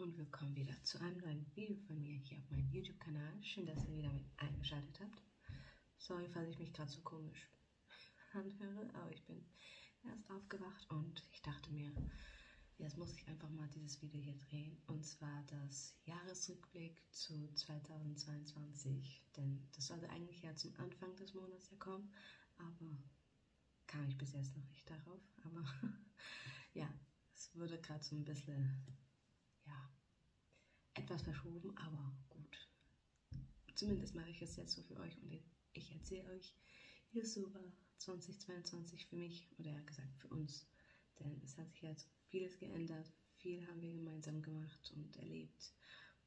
und willkommen wieder zu einem neuen Video von mir hier auf meinem YouTube-Kanal. Schön, dass ihr wieder mit eingeschaltet habt. Sorry, falls ich mich gerade so komisch anhöre, aber ich bin erst aufgewacht und ich dachte mir, jetzt muss ich einfach mal dieses Video hier drehen. Und zwar das Jahresrückblick zu 2022, denn das sollte eigentlich ja zum Anfang des Monats ja kommen, aber kam ich bis jetzt noch nicht darauf. Aber ja, es wurde gerade so ein bisschen ja, etwas verschoben, aber gut. Zumindest mache ich es jetzt so für euch und ich erzähle euch, wie es so war 2022 für mich oder ja gesagt für uns. Denn es hat sich jetzt vieles geändert, viel haben wir gemeinsam gemacht und erlebt.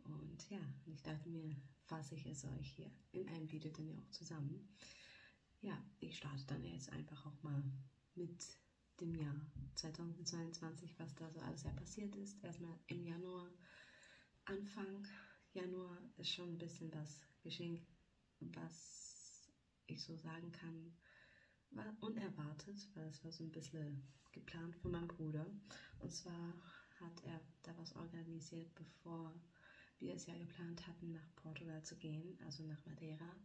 Und ja, ich dachte mir, fasse ich es euch hier in einem Video dann ja auch zusammen. Ja, ich starte dann jetzt einfach auch mal mit dem Jahr 2022, was da so alles ja passiert ist. Erstmal im Januar, Anfang Januar ist schon ein bisschen was geschehen, was ich so sagen kann, war unerwartet, weil es war so ein bisschen geplant für meinen Bruder. Und zwar hat er da was organisiert, bevor wir es ja geplant hatten, nach Portugal zu gehen, also nach Madeira.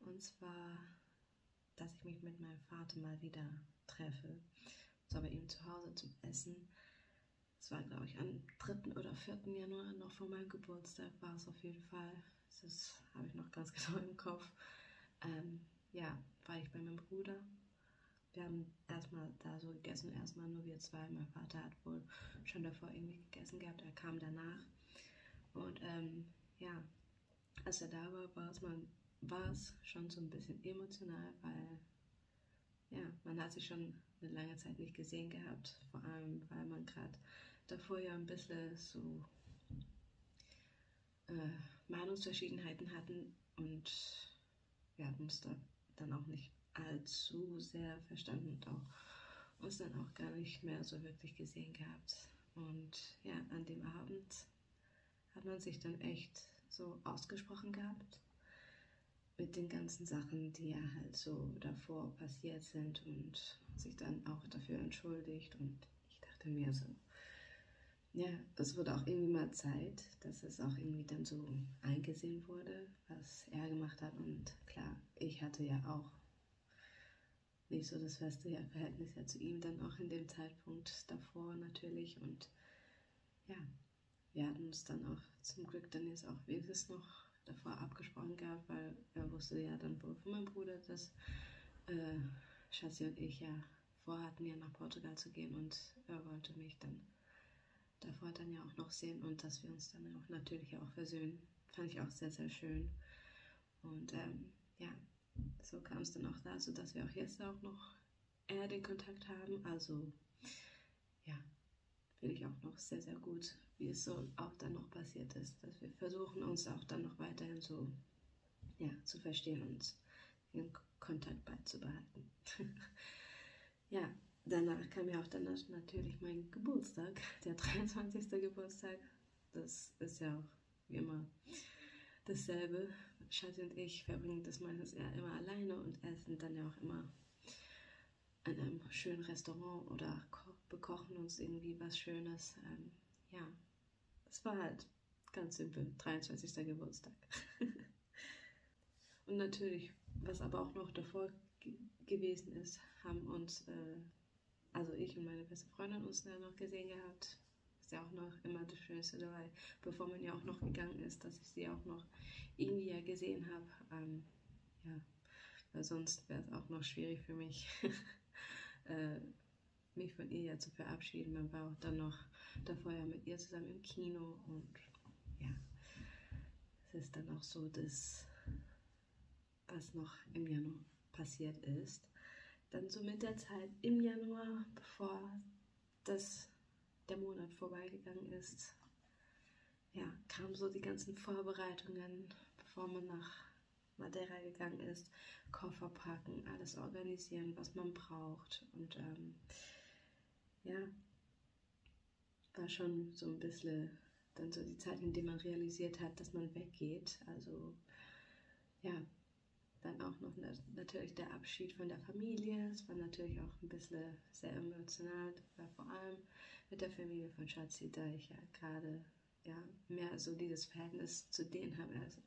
Und zwar, dass ich mich mit meinem Vater mal wieder treffe. So bei ihm zu Hause zum Essen. Es war, glaube ich, am 3. oder 4. Januar, noch vor meinem Geburtstag war es auf jeden Fall. Das habe ich noch ganz genau im Kopf. Ähm, ja, war ich bei meinem Bruder. Wir haben erstmal da so gegessen, erstmal nur wir zwei. Mein Vater hat wohl schon davor irgendwie gegessen gehabt, er kam danach. Und ähm, ja, als er da war, war es, man, war es schon so ein bisschen emotional, weil ja, man hat sich schon eine lange Zeit nicht gesehen gehabt, vor allem weil man gerade davor ja ein bisschen so äh, Meinungsverschiedenheiten hatten und wir hatten uns da dann auch nicht allzu sehr verstanden und auch uns dann auch gar nicht mehr so wirklich gesehen gehabt. Und ja, an dem Abend hat man sich dann echt so ausgesprochen gehabt mit den ganzen Sachen, die ja halt so davor passiert sind und sich dann auch dafür entschuldigt. Und ich dachte mir so, ja, es wurde auch irgendwie mal Zeit, dass es auch irgendwie dann so eingesehen wurde, was er gemacht hat. Und klar, ich hatte ja auch nicht so das feste ja, Verhältnis ja zu ihm dann auch in dem Zeitpunkt davor natürlich. Und ja, wir hatten uns dann auch zum Glück dann jetzt auch wenigstens noch davor abgesprochen gehabt, weil er wusste ja dann wohl von meinem Bruder, dass äh, Schatzi und ich ja vorhatten, ja nach Portugal zu gehen und er wollte mich dann davor dann ja auch noch sehen und dass wir uns dann auch natürlich auch versöhnen. Fand ich auch sehr, sehr schön. Und ähm, ja, so kam es dann auch dazu, dass wir auch jetzt auch noch eher den Kontakt haben. Also finde ich auch noch sehr, sehr gut, wie es so auch dann noch passiert ist, dass wir versuchen, uns auch dann noch weiterhin so ja, zu verstehen und den Kontakt beizubehalten. ja, danach kam ja auch dann natürlich mein Geburtstag, der 23. Geburtstag. Das ist ja auch wie immer dasselbe. Schatzi und ich verbringen das meistens eher immer alleine und essen dann ja auch immer in einem schönen Restaurant oder bekochen uns irgendwie was Schönes. Ähm, ja, es war halt ganz simpel, 23. Geburtstag. Und natürlich, was aber auch noch davor gewesen ist, haben uns, äh, also ich und meine beste Freundin uns dann noch gesehen gehabt. Ist ja auch noch immer das Schönste dabei, bevor man ja auch noch gegangen ist, dass ich sie auch noch irgendwie ja gesehen habe. Ähm, ja, weil sonst wäre es auch noch schwierig für mich, äh, mich von ihr ja zu verabschieden. Man war auch dann noch davor ja mit ihr zusammen im Kino und ja, es ist dann auch so, dass was noch im Januar passiert ist. Dann so mit der Zeit im Januar, bevor das, der Monat vorbeigegangen ist, ja, kamen so die ganzen Vorbereitungen, bevor man nach Madeira gegangen ist, Koffer packen, alles organisieren, was man braucht. Und ähm, ja, war schon so ein bisschen dann so die Zeit, in der man realisiert hat, dass man weggeht. Also ja, dann auch noch natürlich der Abschied von der Familie. Es war natürlich auch ein bisschen sehr emotional, vor allem mit der Familie von Schatzi, da ich ja gerade ja, mehr so dieses Verhältnis zu denen habe als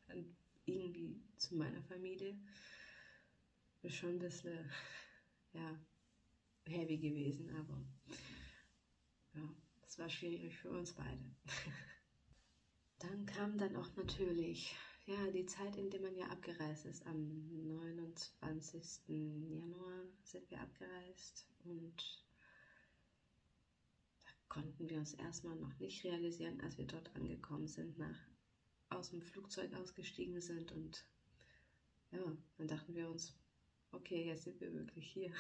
zu meiner Familie. Ist schon ein bisschen, ja, heavy gewesen, aber ja, es war schwierig für uns beide. dann kam dann auch natürlich ja, die Zeit, in der man ja abgereist ist. Am 29. Januar sind wir abgereist und da konnten wir uns erstmal noch nicht realisieren, als wir dort angekommen sind, nach aus dem Flugzeug ausgestiegen sind und ja, dann dachten wir uns, okay, jetzt sind wir wirklich hier.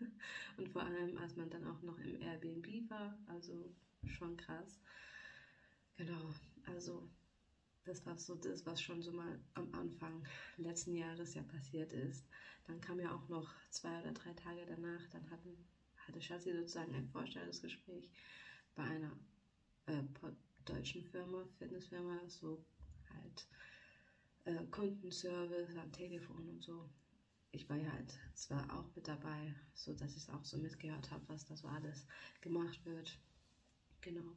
Und vor allem, als man dann auch noch im Airbnb war, also schon krass. Genau, also das war so das, was schon so mal am Anfang letzten Jahres ja passiert ist. Dann kam ja auch noch zwei oder drei Tage danach, dann hatten, hatte Schatzi sozusagen ein Vorstellungsgespräch bei einer äh, deutschen Firma, Fitnessfirma, so halt äh, Kundenservice am Telefon und so. Ich war ja halt zwar auch mit dabei, so dass ich es auch so mitgehört habe, was da so alles gemacht wird. Genau.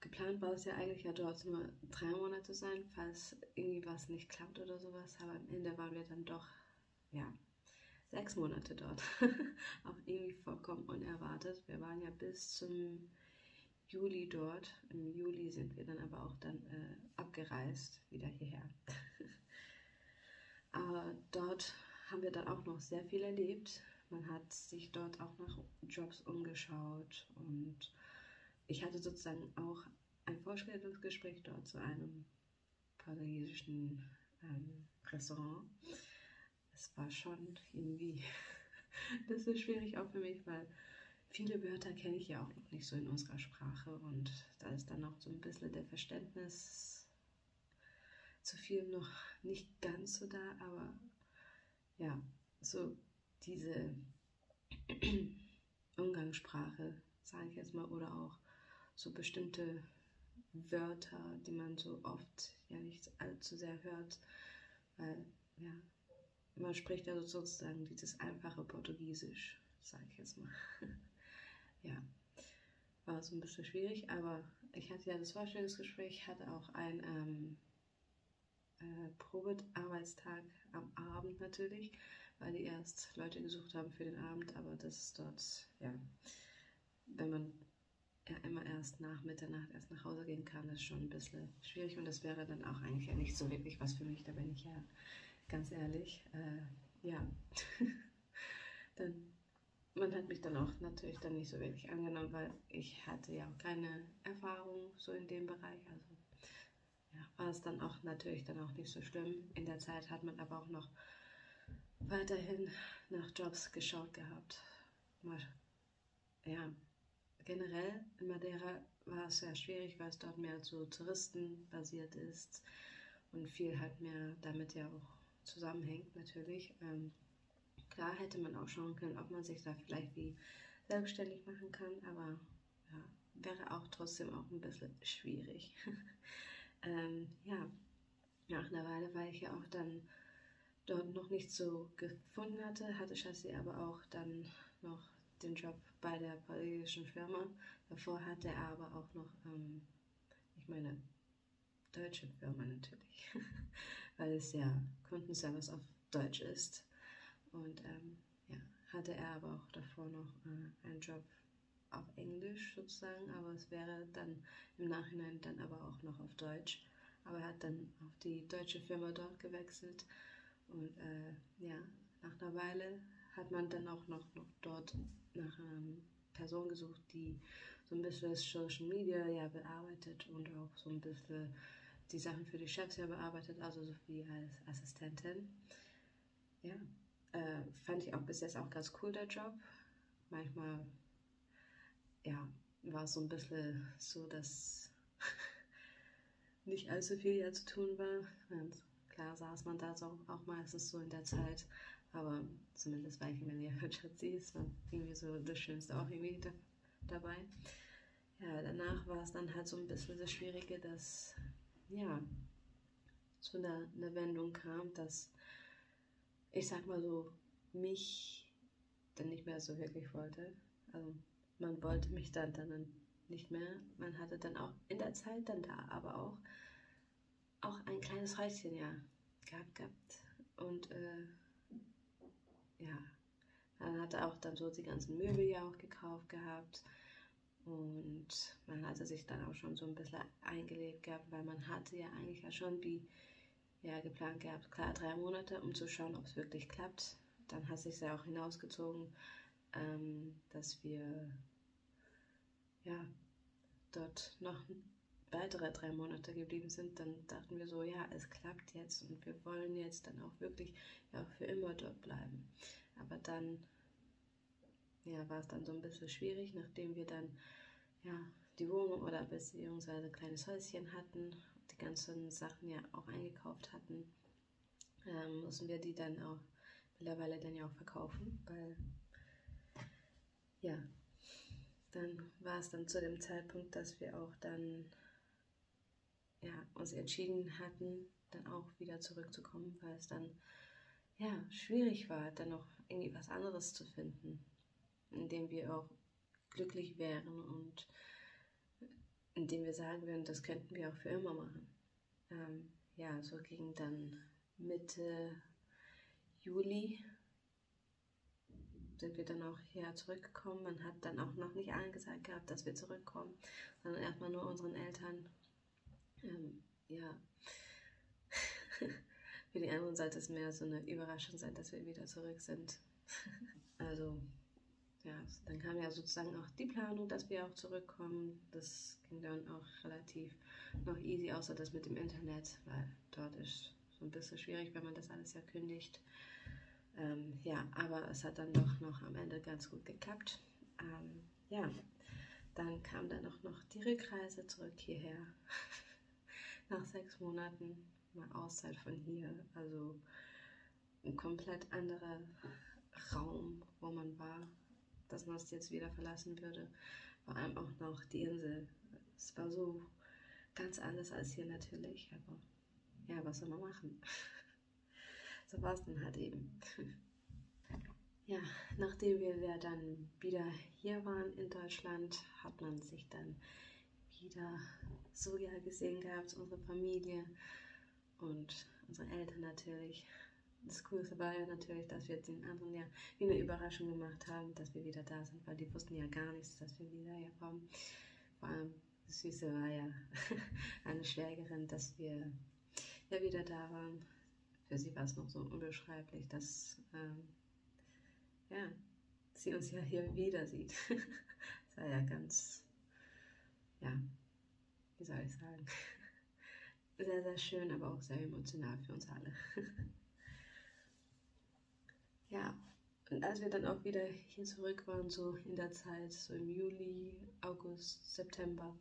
Geplant war es ja eigentlich ja dort nur drei Monate sein, falls irgendwie was nicht klappt oder sowas. Aber am Ende waren wir dann doch, ja, sechs Monate dort. auch irgendwie vollkommen unerwartet. Wir waren ja bis zum Juli dort. Im Juli sind wir dann aber auch dann äh, abgereist, wieder hierher. Dort haben wir dann auch noch sehr viel erlebt. Man hat sich dort auch nach Jobs umgeschaut und ich hatte sozusagen auch ein Vorstellungsgespräch dort zu einem portugiesischen ähm, Restaurant. Es war schon irgendwie ein bisschen schwierig auch für mich, weil viele Wörter kenne ich ja auch noch nicht so in unserer Sprache und da ist dann auch so ein bisschen der Verständnis zu viel noch nicht ganz so da, aber ja, so diese Umgangssprache, sage ich jetzt mal, oder auch so bestimmte Wörter, die man so oft ja nicht allzu sehr hört, weil ja, man spricht ja sozusagen dieses einfache Portugiesisch, sage ich jetzt mal. ja, war so ein bisschen schwierig, aber ich hatte ja das Vorstellungsgespräch, hatte auch ein ähm, äh, Probearbeitstag am Abend natürlich, weil die erst Leute gesucht haben für den Abend, aber das ist dort, ja, wenn man ja immer erst nach Mitternacht erst nach Hause gehen kann, ist schon ein bisschen schwierig und das wäre dann auch eigentlich ja nicht so wirklich was für mich, da bin ich ja ganz ehrlich. Äh, ja, dann man hat mich dann auch natürlich dann nicht so wirklich angenommen, weil ich hatte ja auch keine Erfahrung so in dem Bereich. Also war es dann auch natürlich dann auch nicht so schlimm. In der Zeit hat man aber auch noch weiterhin nach Jobs geschaut gehabt. Ja, generell in Madeira war es sehr schwierig, weil es dort mehr so Touristen basiert ist und viel halt mehr damit ja auch zusammenhängt natürlich. Ähm, Klar hätte man auch schauen können, ob man sich da vielleicht wie selbstständig machen kann, aber ja, wäre auch trotzdem auch ein bisschen schwierig. ähm, ja, nach einer Weile, weil ich ja auch dann dort noch nicht so gefunden hatte, hatte Chassis aber auch dann noch den Job bei der politischen Firma. Davor hatte er aber auch noch, ähm, ich meine, deutsche Firma natürlich, weil es ja Kundenservice auf Deutsch ist. Und ähm, ja, hatte er aber auch davor noch äh, einen Job auf Englisch sozusagen, aber es wäre dann im Nachhinein dann aber auch noch auf Deutsch. Aber er hat dann auf die deutsche Firma dort gewechselt und äh, ja, nach einer Weile hat man dann auch noch, noch dort nach einer Person gesucht, die so ein bisschen Social Media ja bearbeitet und auch so ein bisschen die Sachen für die Chefs ja bearbeitet, also so wie als Assistentin. Ja, äh, fand ich auch bis jetzt auch ganz cool, der Job. Manchmal, ja, war es so ein bisschen so, dass nicht allzu viel ja zu tun war. Und klar saß man da so auch meistens so in der Zeit, aber zumindest war ich in der Wirtschaft sie, es war irgendwie so das Schönste auch irgendwie da, dabei. Ja, danach war es dann halt so ein bisschen das Schwierige, dass, ja, zu einer, einer Wendung kam, dass ich sag mal so, mich dann nicht mehr so wirklich wollte. Also man wollte mich dann, dann nicht mehr. Man hatte dann auch in der Zeit dann da, aber auch, auch ein kleines Häuschen ja gehabt gehabt. Und äh, ja, man hatte auch dann so die ganzen Möbel ja auch gekauft gehabt. Und man hatte sich dann auch schon so ein bisschen eingelebt gehabt, weil man hatte ja eigentlich ja schon wie ja, geplant gehabt, klar drei Monate, um zu schauen, ob es wirklich klappt. Dann hat sich ja auch hinausgezogen, ähm, dass wir ja dort noch weitere drei Monate geblieben sind, dann dachten wir so, ja, es klappt jetzt und wir wollen jetzt dann auch wirklich ja, für immer dort bleiben. Aber dann ja, war es dann so ein bisschen schwierig, nachdem wir dann ja, die Wohnung oder beziehungsweise ein kleines Häuschen hatten, die ganzen Sachen ja auch eingekauft hatten, ähm, mussten wir die dann auch mittlerweile dann ja auch verkaufen, weil ja, dann war es dann zu dem Zeitpunkt, dass wir auch dann ja, uns entschieden hatten, dann auch wieder zurückzukommen, weil es dann ja schwierig war, dann noch irgendwie was anderes zu finden, in dem wir auch glücklich wären und in dem wir sagen würden, das könnten wir auch für immer machen. Ähm, ja, so ging dann Mitte Juli sind wir dann auch hier zurückgekommen. Man hat dann auch noch nicht allen gesagt gehabt, dass wir zurückkommen, sondern erstmal nur unseren Eltern. Ähm, ja, für die anderen sollte es mehr so eine Überraschung sein, dass wir wieder zurück sind. also, ja, dann kam ja sozusagen auch die Planung, dass wir auch zurückkommen. Das ging dann auch relativ noch easy, außer das mit dem Internet, weil dort ist so ein bisschen schwierig, wenn man das alles ja kündigt. Ähm, ja, aber es hat dann doch noch am Ende ganz gut geklappt. Ähm, ja, dann kam dann auch noch die Rückreise zurück hierher. Nach sechs Monaten mal Auszeit von hier. Also ein komplett anderer Raum, wo man war, dass man es jetzt wieder verlassen würde. Vor allem auch noch die Insel. Es war so ganz anders als hier natürlich, aber ja, was soll man machen? so war es dann halt eben. ja, nachdem wir dann wieder hier waren in Deutschland, hat man sich dann wieder so ja gesehen gehabt, unsere Familie und unsere Eltern natürlich. Das Coolste war ja natürlich, dass wir den anderen ja wie eine Überraschung gemacht haben, dass wir wieder da sind, weil die wussten ja gar nichts, dass wir wieder hier kommen. Vor allem das Süße war ja eine Schwägerin, dass wir ja wieder da waren für sie war es noch so unbeschreiblich, dass ähm, ja, sie uns ja hier wieder sieht. das war ja ganz, ja, wie soll ich sagen, sehr, sehr schön, aber auch sehr emotional für uns alle. ja, und als wir dann auch wieder hier zurück waren, so in der Zeit, so im Juli, August, September,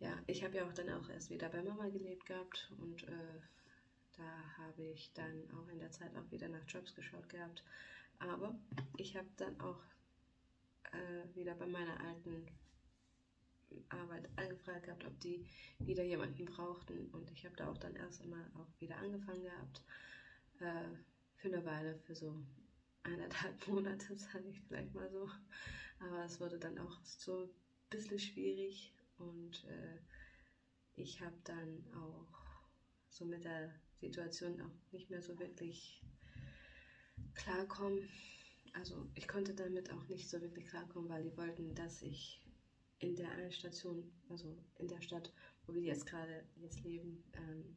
ja, ich habe ja auch dann auch erst wieder bei Mama gelebt gehabt und äh, da habe ich dann auch in der Zeit auch wieder nach Jobs geschaut gehabt. Aber ich habe dann auch äh, wieder bei meiner alten Arbeit angefragt gehabt, ob die wieder jemanden brauchten. Und ich habe da auch dann erst einmal auch wieder angefangen gehabt. Äh, für eine Weile, für so eineinhalb Monate, sage ich vielleicht mal so. Aber es wurde dann auch so ein bisschen schwierig. Und äh, ich habe dann auch so mit der Situation auch nicht mehr so wirklich klarkommen. Also ich konnte damit auch nicht so wirklich klarkommen, weil die wollten, dass ich in der einen Station, also in der Stadt, wo wir jetzt gerade jetzt leben, ähm,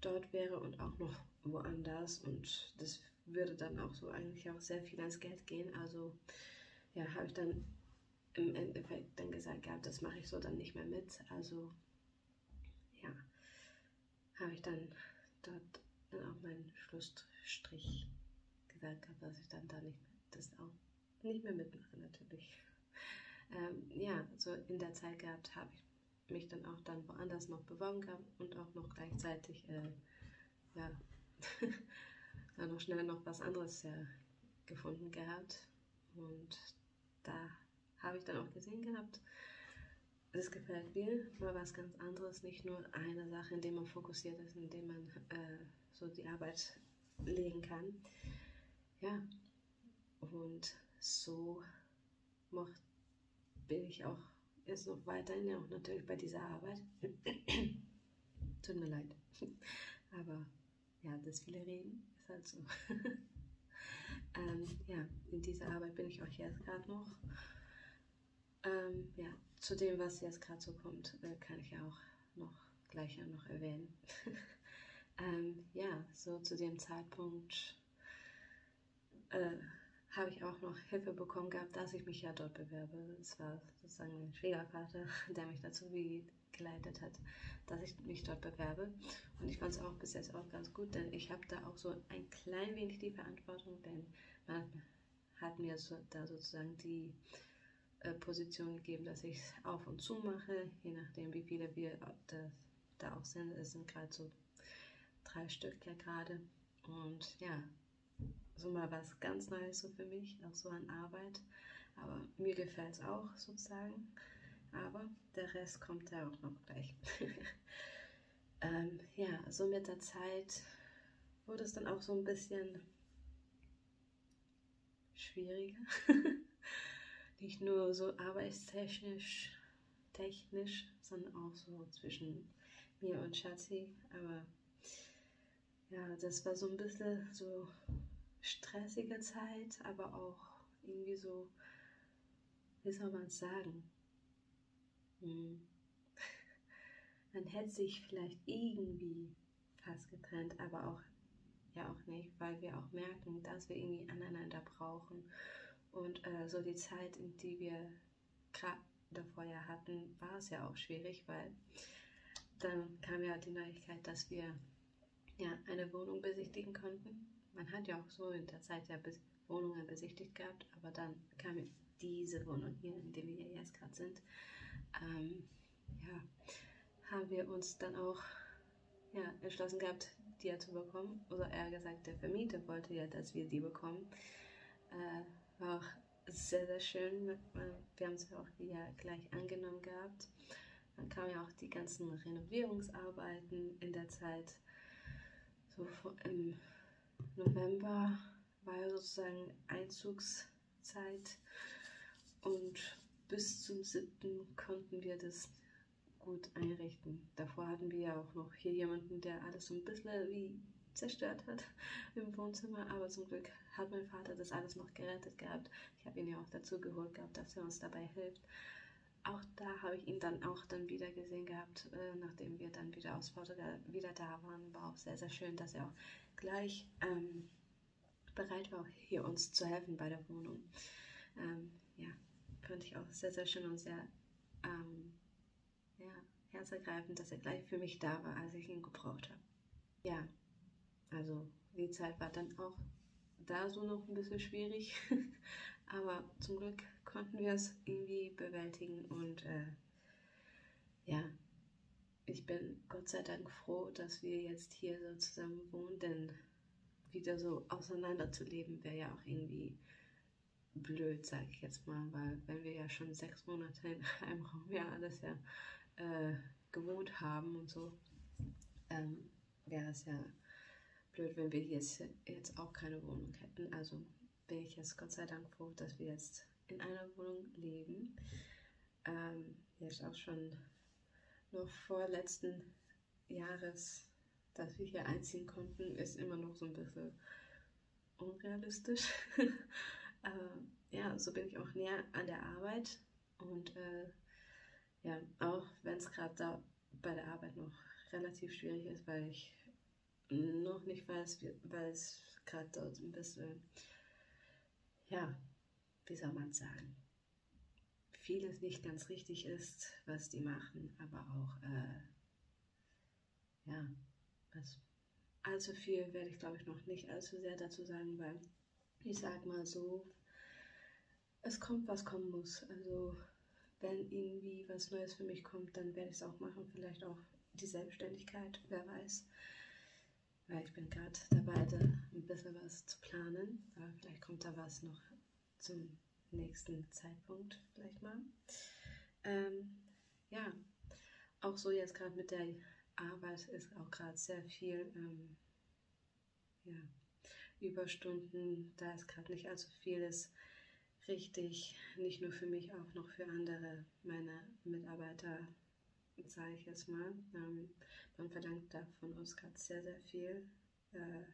dort wäre und auch noch woanders. Und das würde dann auch so eigentlich auch sehr viel ans Geld gehen. Also ja, habe ich dann im Endeffekt dann gesagt, ja, das mache ich so dann nicht mehr mit. Also ja, habe ich dann dort dann auch meinen Schlussstrich gesagt habe, dass ich dann da nicht mehr, das auch nicht mehr mitmache natürlich. Ähm, ja, so in der Zeit gehabt habe ich mich dann auch dann woanders noch beworben gehabt und auch noch gleichzeitig äh, ja dann noch schnell noch was anderes äh, gefunden gehabt und da habe ich dann auch gesehen gehabt, es gefällt mir, mal was ganz anderes, nicht nur eine Sache, in der man fokussiert ist, in der man äh, so die Arbeit legen kann. Ja, und so bin ich auch jetzt noch weiterhin auch natürlich bei dieser Arbeit. Tut mir leid. Aber ja, das viele Reden ist halt so. ähm, ja, in dieser Arbeit bin ich auch jetzt gerade noch. Ähm, ja, zu dem, was jetzt gerade so kommt, äh, kann ich auch noch gleich noch erwähnen. ähm, ja, so zu dem Zeitpunkt äh, habe ich auch noch Hilfe bekommen gehabt, dass ich mich ja dort bewerbe. Es war sozusagen mein Schwiegervater, der mich dazu geleitet hat, dass ich mich dort bewerbe. Und ich fand es auch bis jetzt auch ganz gut, denn ich habe da auch so ein klein wenig die Verantwortung, denn man hat mir so, da sozusagen die äh, Position gegeben, dass ich es auf und zu mache, je nachdem, wie viele wir da, da auch sind. Es sind gerade so drei Stück ja gerade. Und ja, so mal was ganz Neues so für mich, auch so an Arbeit. Aber mir gefällt es auch sozusagen. Aber der Rest kommt ja auch noch gleich. ähm, ja, so mit der Zeit wurde es dann auch so ein bisschen schwieriger. Nicht nur so arbeitstechnisch, technisch, sondern auch so zwischen mir und Schatzi. Aber ja, das war so ein bisschen so stressige Zeit, aber auch irgendwie so, wie soll man es sagen? Hm. Man hätte sich vielleicht irgendwie fast getrennt, aber auch ja auch nicht, weil wir auch merken, dass wir irgendwie aneinander brauchen. Und äh, so die Zeit, in die wir gerade davor ja hatten, war es ja auch schwierig, weil dann kam ja die Neuigkeit, dass wir ja eine Wohnung besichtigen konnten man hat ja auch so in der Zeit ja Wohnungen besichtigt gehabt, aber dann kam diese Wohnung hier, in der wir jetzt gerade sind, ähm, ja, haben wir uns dann auch ja, entschlossen gehabt, die ja zu bekommen. Oder eher gesagt, der Vermieter wollte ja, dass wir die bekommen. Äh, auch sehr, sehr schön. Wir haben es ja auch ja gleich angenommen gehabt. Dann kamen ja auch die ganzen Renovierungsarbeiten in der Zeit. So im November war ja sozusagen Einzugszeit und bis zum 7. konnten wir das gut einrichten. Davor hatten wir ja auch noch hier jemanden, der alles so ein bisschen wie zerstört hat im Wohnzimmer, aber zum Glück hat mein Vater das alles noch gerettet gehabt. Ich habe ihn ja auch dazu geholt gehabt, dass er uns dabei hilft. Auch da habe ich ihn dann auch dann wieder gesehen gehabt, äh, nachdem wir dann wieder aus Portugal wieder da waren. War auch sehr, sehr schön, dass er auch gleich ähm, bereit war, hier uns zu helfen bei der Wohnung. Ähm, ja, fand ich auch sehr, sehr schön und sehr ähm, ja, herzergreifend, dass er gleich für mich da war, als ich ihn gebraucht habe. Ja, also die Zeit war dann auch da so noch ein bisschen schwierig, aber zum Glück konnten wir es irgendwie bewältigen und äh, ja, ich bin Gott sei Dank froh, dass wir jetzt hier so zusammen wohnen, denn wieder so auseinanderzuleben wäre ja auch irgendwie blöd, sage ich jetzt mal, weil wenn wir ja schon sechs Monate in einem Raum ja alles ja äh, gewohnt haben und so, ähm, wäre es ja blöd, wenn wir jetzt, jetzt auch keine Wohnung hätten. Also bin ich jetzt Gott sei Dank froh, dass wir jetzt in einer Wohnung leben. Ähm, jetzt auch schon noch vor letzten Jahres, dass wir hier einziehen konnten, ist immer noch so ein bisschen unrealistisch. äh, ja, so bin ich auch näher an der Arbeit und äh, ja, auch wenn es gerade da bei der Arbeit noch relativ schwierig ist, weil ich noch nicht weiß, weil es gerade dort ein bisschen, ja, wie soll man sagen, vieles nicht ganz richtig ist, was die machen, aber auch, äh, ja, was, allzu viel werde ich glaube ich noch nicht allzu sehr dazu sagen, weil ich sag mal so, es kommt, was kommen muss. Also, wenn irgendwie was Neues für mich kommt, dann werde ich es auch machen. Vielleicht auch die Selbstständigkeit, wer weiß. Weil ich bin gerade dabei, da ein bisschen was zu planen. Aber vielleicht kommt da was noch zum nächsten Zeitpunkt vielleicht mal. Ähm, ja, auch so jetzt gerade mit der Arbeit ist auch gerade sehr viel ähm, ja, Überstunden, da ist gerade nicht allzu vieles richtig, nicht nur für mich, auch noch für andere, meine Mitarbeiter, sage ich jetzt mal. Ähm, man verlangt da von gerade sehr, sehr viel. Äh,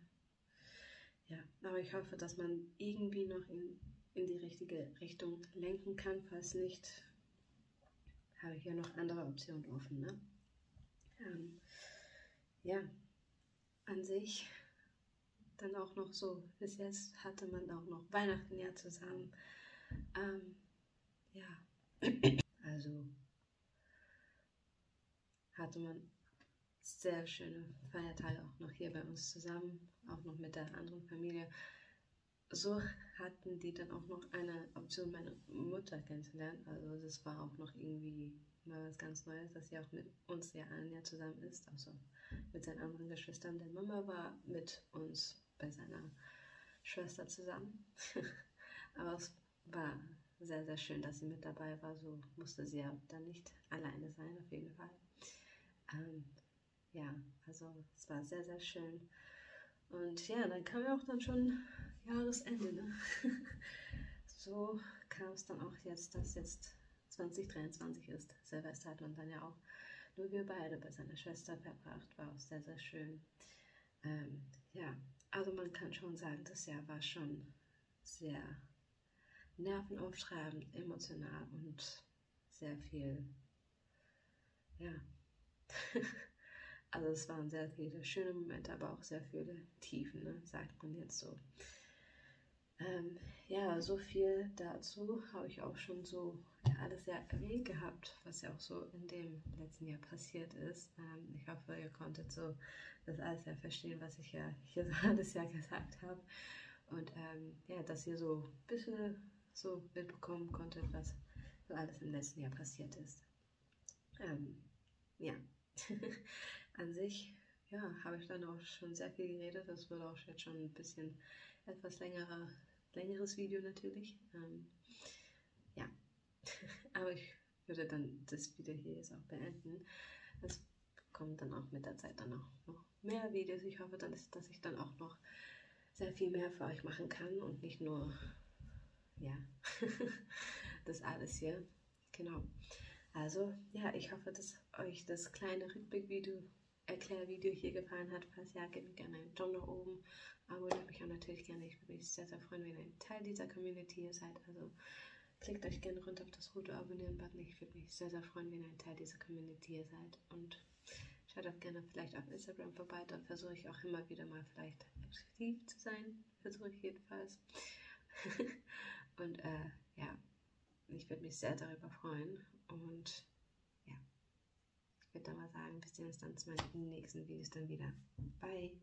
ja, aber ich hoffe, dass man irgendwie noch in, in die richtige Richtung lenken kann. Falls nicht, habe ich ja noch andere Optionen offen. Ne? Ähm, ja, an sich dann auch noch so, bis jetzt hatte man auch noch Weihnachten ja zusammen. Ähm, ja, also hatte man sehr schöne Feiertage auch noch hier bei uns zusammen, auch noch mit der anderen Familie. So hatten die dann auch noch eine Option, meine Mutter kennenzulernen. Also das war auch noch irgendwie mal was ganz Neues, dass sie auch mit uns ja allen ja zusammen ist, also mit seinen anderen Geschwistern. Der Mama war mit uns bei seiner Schwester zusammen. Aber es war sehr, sehr schön, dass sie mit dabei war. So musste sie ja dann nicht alleine sein, auf jeden Fall. Ähm, ja, also es war sehr, sehr schön. Und ja, dann kam ja auch dann schon Jahresende. Ne? so kam es dann auch jetzt, dass jetzt 2023 ist. Silvester hat man dann ja auch nur wir beide bei seiner Schwester verbracht. War auch sehr, sehr schön. Ähm, ja, also man kann schon sagen, das Jahr war schon sehr nervenaufschreibend, emotional und sehr viel, ja. also es waren sehr viele schöne Momente, aber auch sehr viele Tiefen, ne, sagt man jetzt so. Ähm, ja, so viel dazu habe ich auch schon so ja, alles sehr erwähnt gehabt, was ja auch so in dem letzten Jahr passiert ist. Ähm, ich hoffe, ihr konntet so das alles ja verstehen, was ich ja hier so alles ja gesagt habe. Und ähm, ja, dass ihr so ein bisschen so mitbekommen konntet, was so alles im letzten Jahr passiert ist. Ähm, ja, an sich ja, habe ich dann auch schon sehr viel geredet. Das wird auch jetzt schon ein bisschen etwas längerer, längeres Video natürlich. Ähm, ja, aber ich würde dann das Video hier jetzt auch beenden. Es kommt dann auch mit der Zeit dann auch noch mehr Videos. Ich hoffe, dass, dass ich dann auch noch sehr viel mehr für euch machen kann und nicht nur, ja, das alles hier. Genau. Also, ja, ich hoffe, dass euch das kleine Rückblickvideo, Erklärvideo hier gefallen hat. Falls ja, gebt mir gerne einen Daumen nach oben. Abonniert mich auch natürlich gerne. Ich würde mich sehr, sehr freuen, wenn ihr ein Teil dieser Community hier seid. Also, klickt euch gerne runter auf das rote Abonnieren-Button. Ich würde mich sehr, sehr freuen, wenn ihr ein Teil dieser Community hier seid. Und Schaut auch gerne vielleicht auf Instagram vorbei, dort versuche ich auch immer wieder mal vielleicht aktiv zu sein. Versuche ich jedenfalls. und äh, ja, ich würde mich sehr darüber freuen. Und ja, ich würde dann mal sagen, wir sehen uns dann zu meinen nächsten Videos dann wieder. Bye!